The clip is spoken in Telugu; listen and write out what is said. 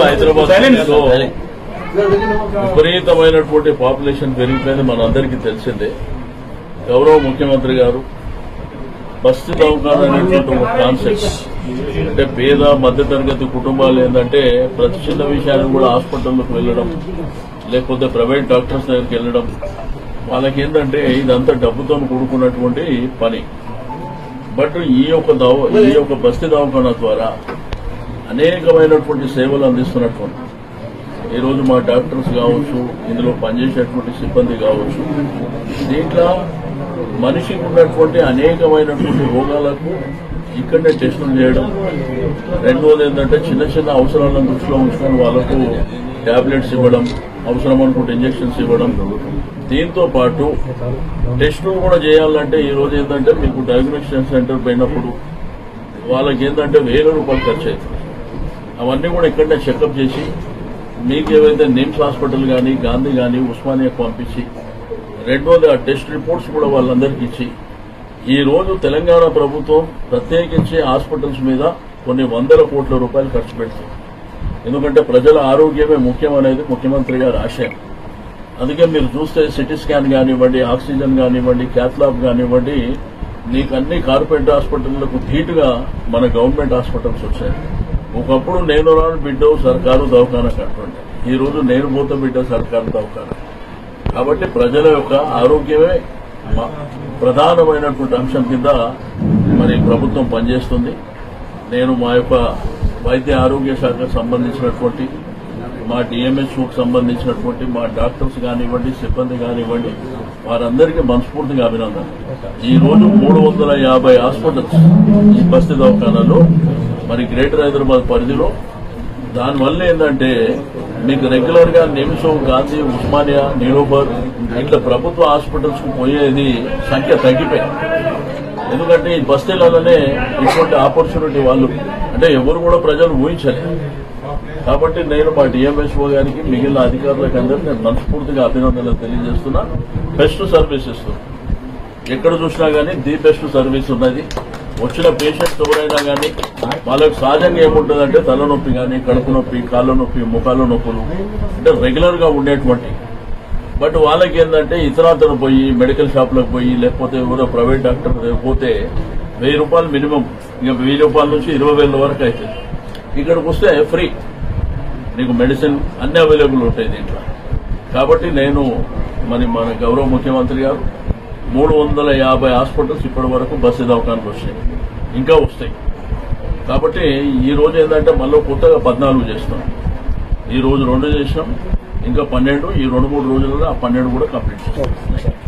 హైదరాబాద్ విపరీతమైనటువంటి పాపులేషన్ పెరిగిపోయింది మనందరికీ తెలిసిందే. గౌరవ ముఖ్యమంత్రి గారు బస్తీ దవకాన్ అనేటువంటి ఒక కాన్సెప్ట్ అంటే పేద మధ్యతరగతి కుటుంబాలు ఏంటంటే ప్రతి చిన్న విషయాన్ని కూడా హాస్పిటల్లోకి వెళ్ళడం లేకపోతే ప్రైవేట్ డాక్టర్స్ దగ్గరికి వెళ్ళడం వాళ్ళకి ఏంటంటే ఇదంతా డబ్బుతో కూడుకున్నటువంటి పని. బట్ ఈ యొక్క దవ ఈ యొక్క బస్తీ దవాఖాన ద్వారా అనేకమైనటువంటి సేవలు అందిస్తున్నటువంటి ఈ రోజు మా డాక్టర్స్ కావచ్చు ఇందులో పనిచేసేటువంటి సిబ్బంది కావచ్చు దీంట్లో మనిషికి ఉన్నటువంటి అనేకమైనటువంటి రోగాలకు ఇక్కడనే టెస్టులు చేయడం రెండోది ఏంటంటే చిన్న చిన్న అవసరాలను దృష్టిలో ఉంచుకొని వాళ్ళకు టాబ్లెట్స్ ఇవ్వడం అవసరం అనుకుంటే ఇంజెక్షన్స్ ఇవ్వడం. దీంతో పాటు టెస్టులు కూడా చేయాలంటే ఈ రోజు ఏంటంటే మీకు డయాగ్నోస్టిక్ సెంటర్ పోయినప్పుడు వాళ్ళకి ఏంటంటే వేల రూపాయలు ఖర్చు అవుతుంది అవన్నీ కూడా ఇక్కడనే చెకప్ చేసి మీకు ఏవైతే నిమ్స్ హాస్పిటల్ కానీ గాంధీ కానీ ఉస్మానియాకు పంపించి రెండోది ఆ టెస్ట్ రిపోర్ట్స్ కూడా వాళ్ళందరికీ ఇచ్చి ఈ రోజు తెలంగాణ ప్రభుత్వం ప్రత్యేకించి హాస్పిటల్స్ మీద కొన్ని వందల కోట్ల రూపాయలు ఖర్చు పెడుతుంది. ఎందుకంటే ప్రజల ఆరోగ్యమే ముఖ్యం అనేది ముఖ్యమంత్రి గారి ఆశయం అందుకే మీరు చూస్తే సిటీ స్కాన్ కానివ్వండి ఆక్సిజన్ కానివ్వండి క్యాథ్లాబ్ కానివ్వండి నీకు అన్ని కార్పొరేట్ హాస్పిటళ్ళకు ధీటుగా మన గవర్నమెంట్ హాస్పిటల్స్ వచ్చాయి. ఒకప్పుడు నేను రాను బిడ్డ సర్కారు దవాఖాన కట్టండి. ఈ రోజు నేను పోతే బిడ్డ సర్కారు దవాఖాన. కాబట్టి ప్రజల యొక్క ఆరోగ్యమే ప్రధానమైనటువంటి అంశం కింద మరి ప్రభుత్వం పనిచేస్తుంది. నేను మా యొక్క వైద్య ఆరోగ్య శాఖకు సంబంధించినటువంటి మా డిఎంహెచ్ఓకి సంబంధించినటువంటి మా డాక్టర్స్ కానివ్వండి సిబ్బంది కానివ్వండి వారందరికీ మనస్ఫూర్తిగా అభినందన ఈ రోజు మూడు వందల యాభై హాస్పిటల్స్ ఈ బస్తీ దవాఖానాలో మరి గ్రేటర్ హైదరాబాద్ పరిధిలో. దానివల్ల ఏంటంటే మీకు రెగ్యులర్గా నిమిషం గాంధీ ఉస్మానియా నీలోబర్ ఇట్లా ప్రభుత్వ హాస్పిటల్స్కు పోయేది సంఖ్య తగ్గిపోయింది. ఎందుకంటే ఈ బస్తీలలోనే ఇటువంటి ఆపర్చునిటీ వాళ్ళు అంటే ఎవరు కూడా ప్రజలు ఊహించలేదు కాబట్టి నేను మా డిఎంఎస్ఓ గారికి మిగిలిన అధికారులకు అందరూ నేను మనస్ఫూర్తిగా అభినందనలు తెలియజేస్తున్నా. బెస్ట్ సర్వీస్ ఇస్తున్నా. ఎక్కడ చూసినా గానీ ది బెస్ట్ సర్వీస్ ఉన్నది. వచ్చిన పేషెంట్స్ ఎవరైనా గానీ వాళ్ళకి సహజంగా ఏముంటుందంటే తలనొప్పి కానీ కడుపు నొప్పి కాళ్ళ నొప్పి ముఖాల నొప్పులు అంటే రెగ్యులర్గా ఉండేటువంటి బట్ వాళ్ళకి ఏంటంటే ఇతరాతను పోయి మెడికల్ షాప్లకు పోయి లేకపోతే ఎవరో ప్రైవేట్ డాక్టర్ పోతే వెయ్యి రూపాయలు మినిమం. ఇక వెయ్యి రూపాయల నుంచి ఇరవై వేల వరకు అవుతుంది. ఇక్కడికి వస్తే ఫ్రీ. నీకు మెడిసిన్ అన్ని అవైలబుల్ ఉంటాయి దీంట్లో. కాబట్టి నేను మరి మన గౌరవ ముఖ్యమంత్రి గారు మూడు వందల యాభై హాస్పిటల్స్ ఇప్పటి వరకు బస్సు దవకానికి వచ్చాయి. ఇంకా వస్తాయి. కాబట్టి ఈ రోజు ఏంటంటే మళ్ళీ కొత్తగా పద్నాలుగు చేస్తాం. ఈ రోజు రెండు చేసినాం. ఇంకా పన్నెండు ఈ రెండు మూడు రోజులలో ఆ పన్నెండు కూడా కంప్లీట్ చేస్తాం.